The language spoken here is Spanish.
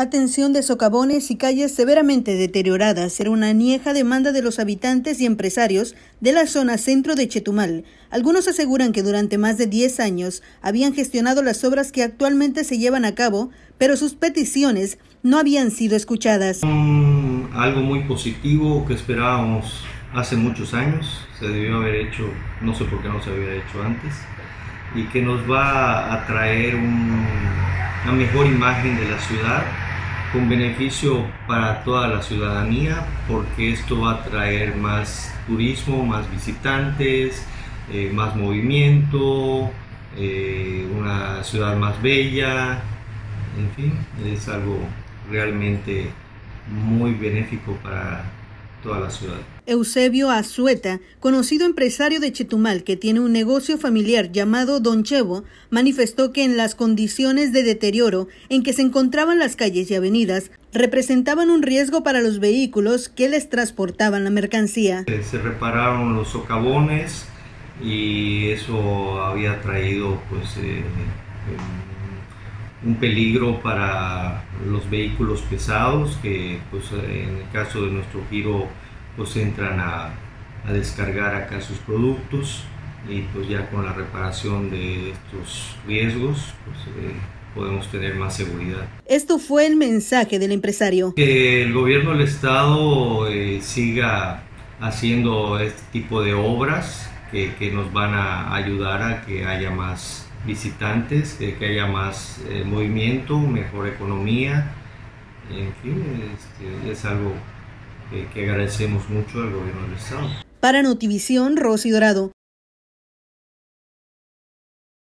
Atención de socavones y calles severamente deterioradas era una nieja demanda de los habitantes y empresarios de la zona centro de Chetumal. Algunos aseguran que durante más de 10 años habían gestionado las obras que actualmente se llevan a cabo, pero sus peticiones no habían sido escuchadas. algo muy positivo que esperábamos hace muchos años, se debió haber hecho, no sé por qué no se había hecho antes, y que nos va a traer una mejor imagen de la ciudad con beneficio para toda la ciudadanía porque esto va a traer más turismo, más visitantes, eh, más movimiento, eh, una ciudad más bella, en fin, es algo realmente muy benéfico para toda la ciudad. Eusebio Azueta, conocido empresario de Chetumal que tiene un negocio familiar llamado Don Chevo, manifestó que en las condiciones de deterioro en que se encontraban las calles y avenidas representaban un riesgo para los vehículos que les transportaban la mercancía. Se repararon los socavones y eso había traído pues eh, un peligro para los vehículos pesados que pues en el caso de nuestro giro pues entran a, descargar acá sus productos y pues ya con la reparación de estos riesgos pues eh, podemos tener más seguridad. Esto fue el mensaje del empresario. Que el gobierno del estado eh, siga haciendo este tipo de obras que, que nos van a ayudar a que haya más visitantes, que haya más eh, movimiento, mejor economía, en fin, este, es algo que, que agradecemos mucho al gobierno del Estado. Para Notivisión, Rosy Dorado.